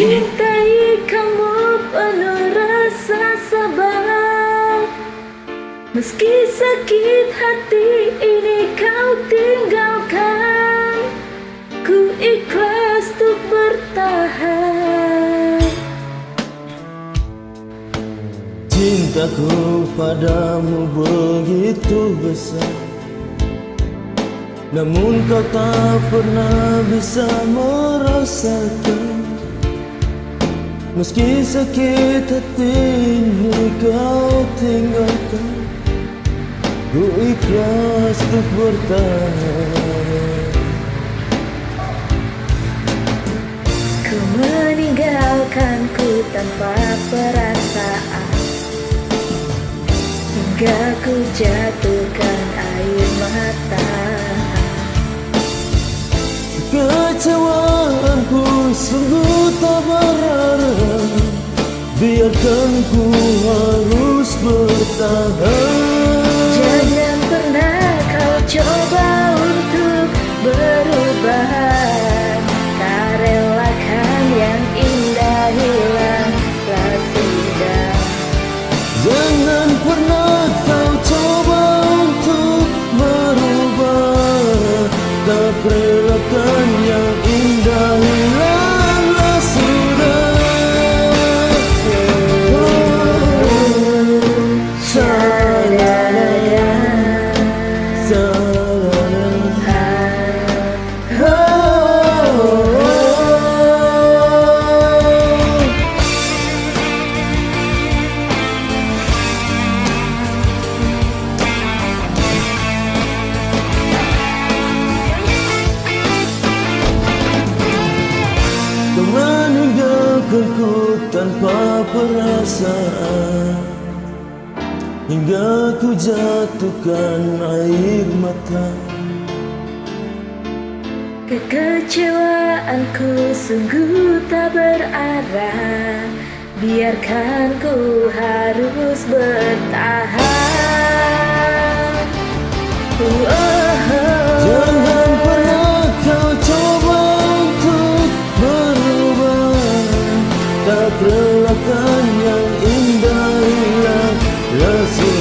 Cintai kamu penuh rasa sabar. Meski sakit hati ini kau tinggalkan Ku ikhlas untuk bertahan. Cintaku padamu begitu besar. Namun kau tak pernah bisa merasakan Meski sakit hati ini kau tinggalkan Ku ikhlas untuk bertahan Ku meninggalkanku tanpa perasaan. Hingga ku jatuhkan air mata. Kecewaanku Biarkan ku harus bertahan Kau meninggalkanku tanpa perasaan. Hingga ku jatuhkan air mata. Kekecewaanku sungguh tak berarah. Biarkan ku harus bertahan Tak relakan yang indah hilanglah sudah